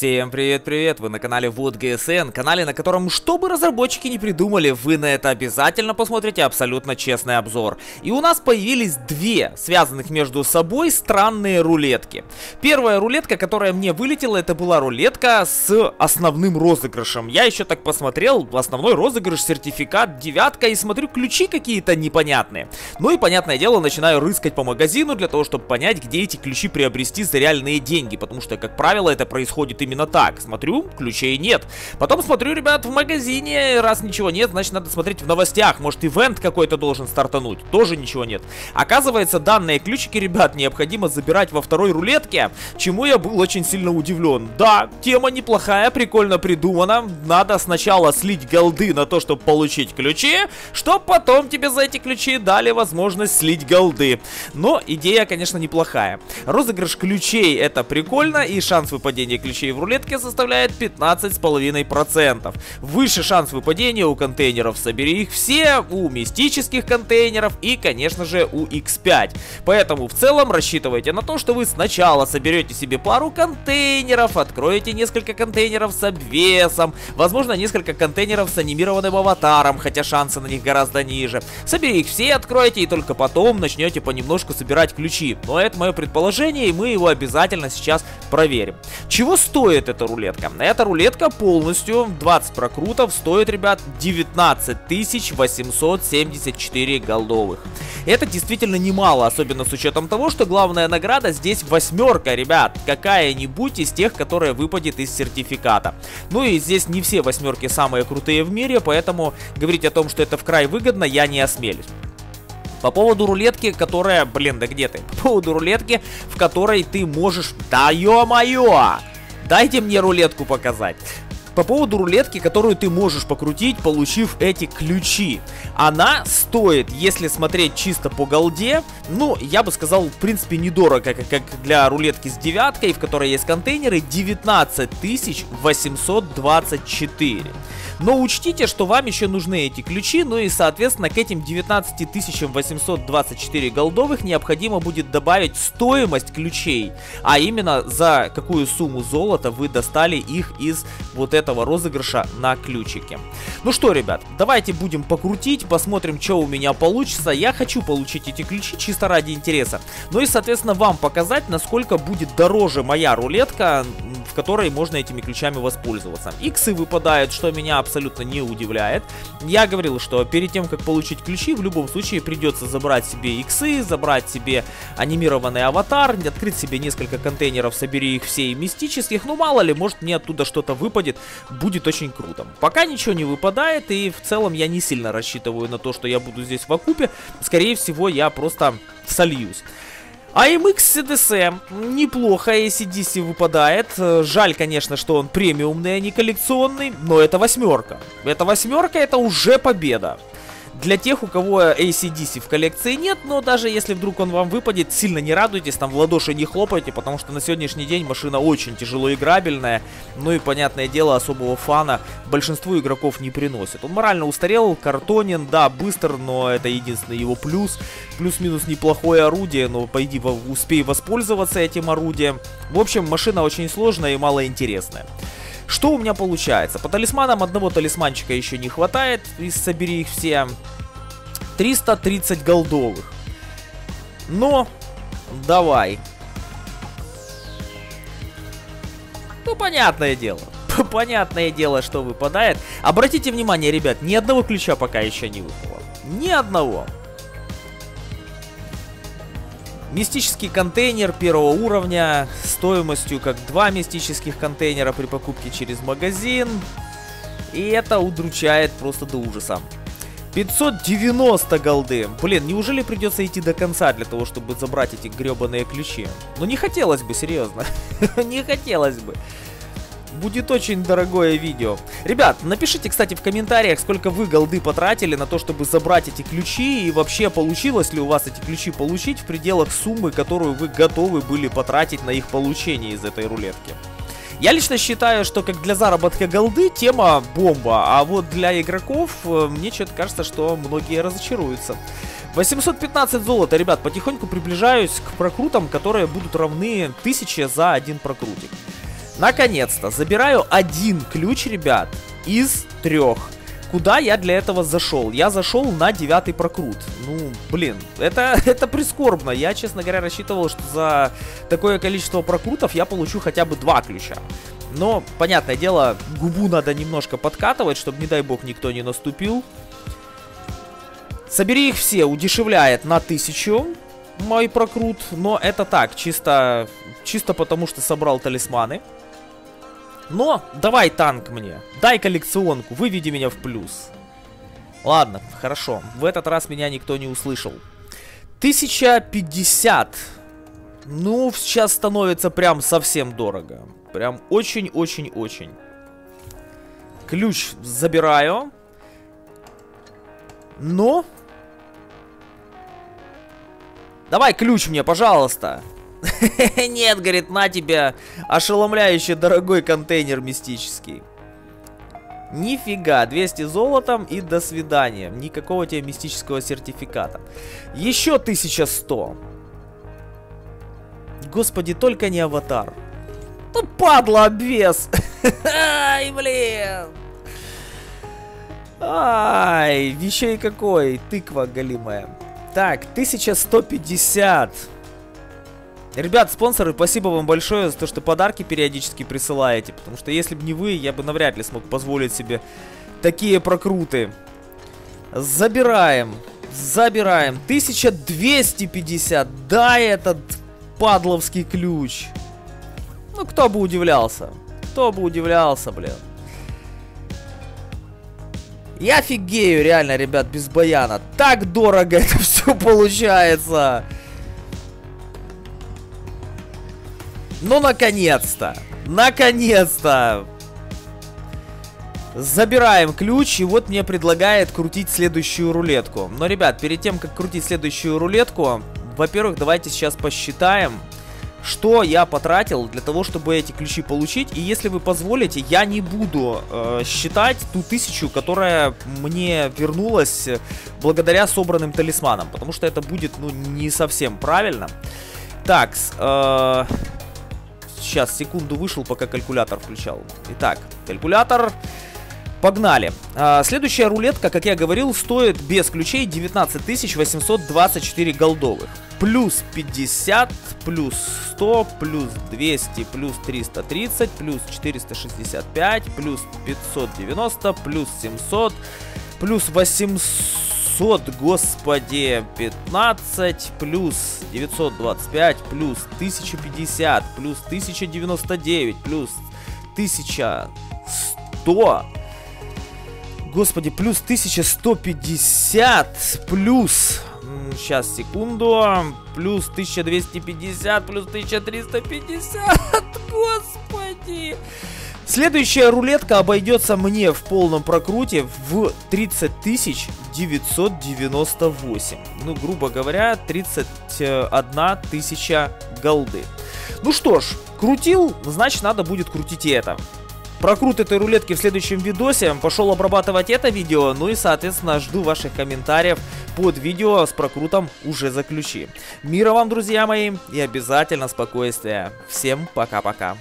Всем привет-привет, вы на канале Вот ГСН, канале, на котором, что бы разработчики не придумали, вы на это обязательно посмотрите абсолютно честный обзор. И у нас появились две связанных между собой странные рулетки. Первая рулетка, которая мне вылетела, это была рулетка с основным розыгрышем. Я еще так посмотрел, основной розыгрыш, сертификат, девятка, и смотрю, ключи какие-то непонятные. Ну и, понятное дело, начинаю рыскать по магазину для того, чтобы понять, где эти ключи приобрести за реальные деньги, потому что, как правило, это происходит именно так. Смотрю, ключей нет. Потом смотрю, ребят, в магазине, раз ничего нет, значит надо смотреть в новостях. Может, ивент какой-то должен стартануть. Тоже ничего нет. Оказывается, данные ключики, ребят, необходимо забирать во второй рулетке, чему я был очень сильно удивлен. Да, тема неплохая, прикольно придумана. Надо сначала слить голды на то, чтобы получить ключи, чтобы потом тебе за эти ключи дали возможность слить голды. Но идея, конечно, неплохая. Розыгрыш ключей это прикольно, и шанс выпадения ключей в рулетке составляет 15,5%. Выше шанс выпадения у контейнеров собери их все, у мистических контейнеров и, конечно же, у X5. Поэтому в целом рассчитывайте на то, что вы сначала соберете себе пару контейнеров, откроете несколько контейнеров с обвесом, возможно, несколько контейнеров с анимированным аватаром, хотя шансы на них гораздо ниже. Собери их все, откройте и только потом начнете понемножку собирать ключи. Но это мое предположение, и мы его обязательно сейчас проверим. Чего стоит стоит эта рулетка? Эта рулетка полностью 20 прокрутов стоит, ребят, 19 874 голдовых. Это действительно немало, особенно с учетом того, что главная награда здесь восьмерка, ребят. Какая-нибудь из тех, которая выпадет из сертификата. Ну и здесь не все восьмерки самые крутые в мире, поэтому говорить о том, что это в край выгодно, я не осмелюсь. По поводу рулетки, которая... Блин, да где ты? По поводу рулетки, в которой ты можешь... Да ё-моё! Дайте мне рулетку показать. По поводу рулетки, которую ты можешь покрутить, получив эти ключи. Она стоит, если смотреть чисто по голде, ну, я бы сказал, в принципе, недорого, как, для рулетки с девяткой, в которой есть контейнеры, 19 824. Но учтите, что вам еще нужны эти ключи, ну и соответственно к этим 19 824 голдовых необходимо будет добавить стоимость ключей, а именно за какую сумму золота вы достали их из вот этого розыгрыша на ключики. Ну что, ребят, давайте будем покрутить, посмотрим, что у меня получится. Я хочу получить эти ключи чисто ради интереса. Ну и, соответственно, вам показать, насколько будет дороже моя рулетка, в которой можно этими ключами воспользоваться. Иксы выпадают, что меня абсолютно не удивляет. Я говорил, что перед тем, как получить ключи, в любом случае придется забрать себе иксы, забрать себе анимированный аватар, открыть себе несколько контейнеров, собери их все и мистических. Ну, мало ли, может мне оттуда что-то выпадет, будет очень круто. Пока ничего не выпадает, и в целом я не сильно рассчитываю на то, что я буду здесь в окупе. Скорее всего, я просто сольюсь. AMX CDC неплохо ACDC выпадает. Жаль, конечно, что он премиумный, а не коллекционный, но это восьмерка. Это восьмерка, это уже победа. Для тех, у кого ACDC в коллекции нет, но даже если вдруг он вам выпадет, сильно не радуйтесь, там в ладоши не хлопайте, потому что на сегодняшний день машина очень тяжело играбельная, ну и, понятное дело, особого фана большинству игроков не приносит. Он морально устарел, картонен, да, быстр, но это единственный его плюс. Плюс-минус неплохое орудие, но пойди успей воспользоваться этим орудием. В общем, машина очень сложная и малоинтересная. Что у меня получается? По талисманам одного талисманчика еще не хватает. И собери их все. 330 голдовых. Но, давай. Ну, понятное дело. Понятное дело, что выпадает. Обратите внимание, ребят, ни одного ключа пока еще не выпало. Ни одного. Мистический контейнер первого уровня стоимостью как два мистических контейнера при покупке через магазин. И это удручает просто до ужаса. 590 голды. Блин, неужели придется идти до конца для того, чтобы забрать эти гребаные ключи? Ну не хотелось бы, серьезно. не хотелось бы будет очень дорогое видео. Ребят, напишите, кстати, в комментариях, сколько вы голды потратили на то, чтобы забрать эти ключи, и вообще получилось ли у вас эти ключи получить в пределах суммы, которую вы готовы были потратить на их получение из этой рулетки. Я лично считаю, что как для заработка голды тема бомба, а вот для игроков э, мне что-то кажется, что многие разочаруются. 815 золота, ребят, потихоньку приближаюсь к прокрутам, которые будут равны 1000 за один прокрутик. Наконец-то забираю один ключ, ребят, из трех. Куда я для этого зашел? Я зашел на девятый прокрут. Ну, блин, это, это прискорбно. Я, честно говоря, рассчитывал, что за такое количество прокрутов я получу хотя бы два ключа. Но, понятное дело, губу надо немножко подкатывать, чтобы, не дай бог, никто не наступил. Собери их все, удешевляет на тысячу мой прокрут. Но это так, чисто, чисто потому, что собрал талисманы. Но давай танк мне. Дай коллекционку, выведи меня в плюс. Ладно, хорошо. В этот раз меня никто не услышал. 1050. Ну, сейчас становится прям совсем дорого. Прям очень-очень-очень. Ключ забираю. Но... Давай ключ мне, пожалуйста. Нет, говорит, на тебя ошеломляющий дорогой контейнер мистический. Нифига, 200 золотом и до свидания. Никакого тебе мистического сертификата. Еще 1100. Господи, только не аватар. Ну, падла, обвес. Ай, блин. Ай, еще и какой. Тыква голимая. Так, 1150. Ребят, спонсоры, спасибо вам большое за то, что подарки периодически присылаете. Потому что если бы не вы, я бы навряд ли смог позволить себе такие прокруты. Забираем. Забираем. 1250. Дай этот падловский ключ. Ну, кто бы удивлялся. Кто бы удивлялся, блин. Я офигею, реально, ребят, без баяна. Так дорого это все получается. Ну, наконец-то! Наконец-то! Забираем ключ, и вот мне предлагает крутить следующую рулетку. Но, ребят, перед тем, как крутить следующую рулетку, во-первых, давайте сейчас посчитаем, что я потратил для того, чтобы эти ключи получить. И если вы позволите, я не буду э, считать ту тысячу, которая мне вернулась благодаря собранным талисманам. Потому что это будет, ну, не совсем правильно. Так, э, Сейчас, секунду вышел, пока калькулятор включал. Итак, калькулятор... Погнали. А, следующая рулетка, как я говорил, стоит без ключей 19 824 голдовых. Плюс 50, плюс 100, плюс 200, плюс 330, плюс 465, плюс 590, плюс 700, плюс 800 900, господи, 15 плюс 925 плюс 1050 плюс 1099 плюс 1100 Господи, плюс 1150 плюс Сейчас, секунду. Плюс 1250, плюс 1350. Господи. Следующая рулетка обойдется мне в полном прокруте в 30 998. Ну, грубо говоря, 31 тысяча голды. Ну что ж, крутил, значит надо будет крутить и это. Прокрут этой рулетки в следующем видосе. Пошел обрабатывать это видео. Ну и, соответственно, жду ваших комментариев под видео с прокрутом уже за ключи. Мира вам, друзья мои, и обязательно спокойствия. Всем пока-пока.